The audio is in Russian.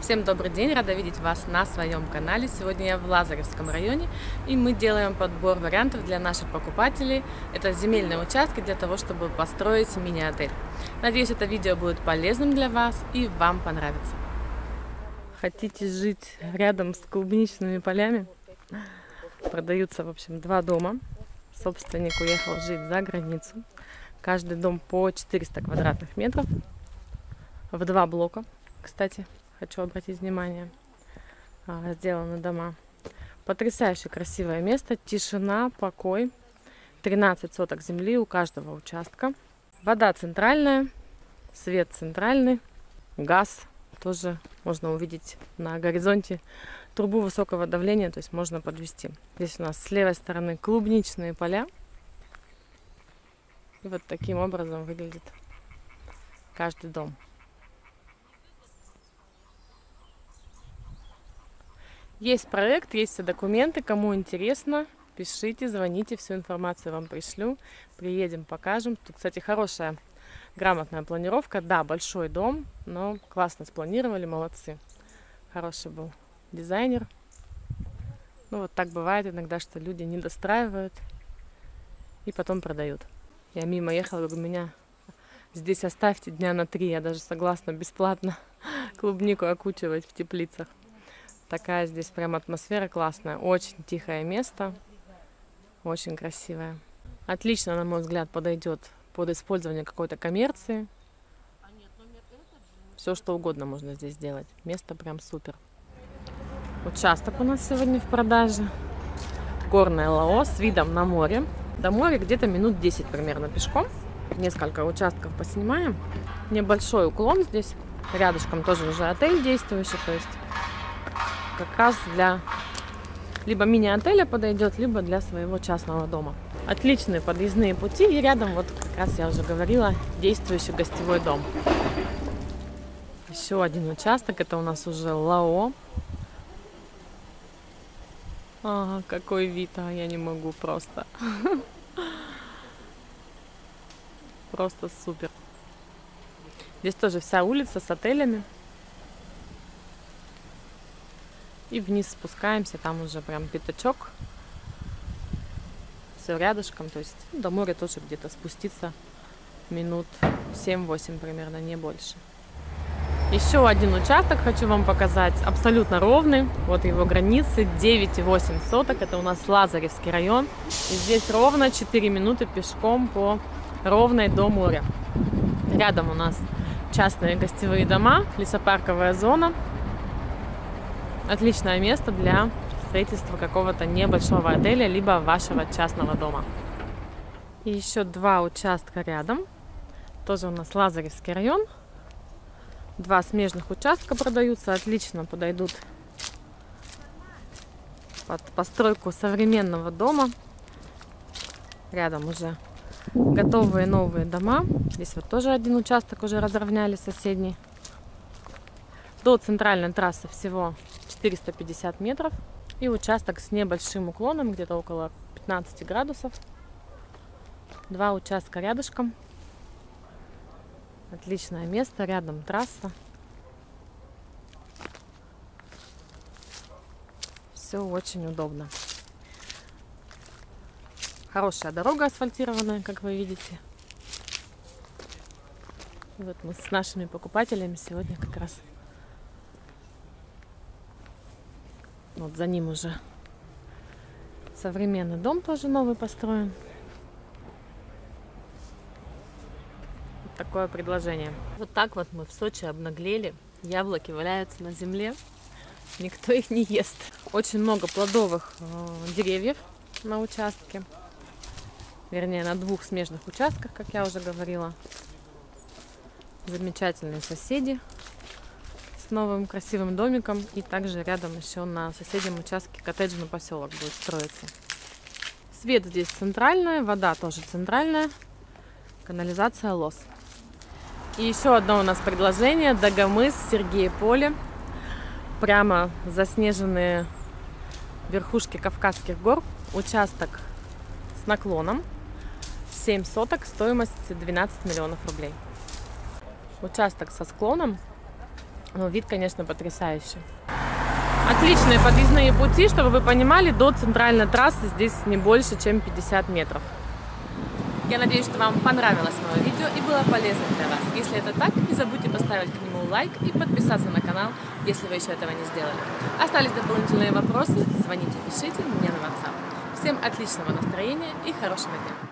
Всем добрый день, рада видеть вас на своем канале. Сегодня я в Лазаревском районе и мы делаем подбор вариантов для наших покупателей. Это земельные участки для того, чтобы построить мини-отель. Надеюсь, это видео будет полезным для вас и вам понравится. Хотите жить рядом с клубничными полями? Продаются, в общем, два дома. Собственник уехал жить за границу. Каждый дом по 400 квадратных метров. В два блока, кстати хочу обратить внимание. А, сделаны дома. Потрясающе красивое место. Тишина, покой. 13 соток земли у каждого участка. Вода центральная, свет центральный, газ тоже можно увидеть на горизонте. Трубу высокого давления, то есть можно подвести. Здесь у нас с левой стороны клубничные поля. И вот таким образом выглядит каждый дом. Есть проект, есть все документы. Кому интересно, пишите, звоните, всю информацию вам пришлю. Приедем, покажем. Тут, кстати, хорошая, грамотная планировка. Да, большой дом, но классно спланировали, молодцы. Хороший был дизайнер. Ну, вот так бывает иногда, что люди не достраивают и потом продают. Я мимо ехала, говорю, меня здесь оставьте дня на три. Я даже согласна бесплатно клубнику окучивать в теплицах. Такая здесь прям атмосфера классная. Очень тихое место. Очень красивое. Отлично, на мой взгляд, подойдет под использование какой-то коммерции. Все, что угодно можно здесь сделать. Место прям супер. Участок у нас сегодня в продаже. Горное ЛАО с видом на море. До моря где-то минут 10 примерно пешком. Несколько участков поснимаем. Небольшой уклон здесь. Рядышком тоже уже отель действующий. То есть как раз для либо мини-отеля подойдет, либо для своего частного дома. Отличные подъездные пути и рядом, вот как раз я уже говорила, действующий гостевой дом. Еще один участок, это у нас уже ЛАО. Ага, какой вид, а я не могу просто. Просто супер. Здесь тоже вся улица с отелями. И вниз спускаемся, там уже прям пятачок. Все рядышком, то есть ну, до моря тоже где-то спуститься минут 7-8 примерно, не больше. Еще один участок хочу вам показать, абсолютно ровный. Вот его границы 9,8 соток. Это у нас Лазаревский район. И здесь ровно 4 минуты пешком по ровной до моря. Рядом у нас частные гостевые дома, лесопарковая зона. Отличное место для строительства какого-то небольшого отеля, либо вашего частного дома. И еще два участка рядом. Тоже у нас Лазаревский район. Два смежных участка продаются. Отлично подойдут под постройку современного дома. Рядом уже готовые новые дома. Здесь вот тоже один участок уже разровняли соседний. До центральной трассы всего 450 метров. И участок с небольшим уклоном, где-то около 15 градусов. Два участка рядышком. Отличное место, рядом трасса. Все очень удобно. Хорошая дорога асфальтированная, как вы видите. И вот мы с нашими покупателями сегодня как раз Вот за ним уже современный дом тоже новый построен. Вот такое предложение. Вот так вот мы в Сочи обнаглели. Яблоки валяются на земле. Никто их не ест. Очень много плодовых э, деревьев на участке. Вернее, на двух смежных участках, как я уже говорила. Замечательные соседи новым красивым домиком. И также рядом еще на соседнем участке коттеджный поселок будет строиться. Свет здесь центральная, вода тоже центральная, канализация лос. И еще одно у нас предложение. Дагомыс, Сергееполе. Прямо заснеженные верхушки Кавказских гор. Участок с наклоном. 7 соток, стоимость 12 миллионов рублей. Участок со склоном Но вид, конечно, потрясающий. Отличные подъездные пути, чтобы вы понимали, до центральной трассы здесь не больше, чем 50 метров. Я надеюсь, что вам понравилось мое видео и было полезно для вас. Если это так, не забудьте поставить к нему лайк и подписаться на канал, если вы еще этого не сделали. Остались дополнительные вопросы? Звоните, пишите мне на WhatsApp. Всем отличного настроения и хорошего дня!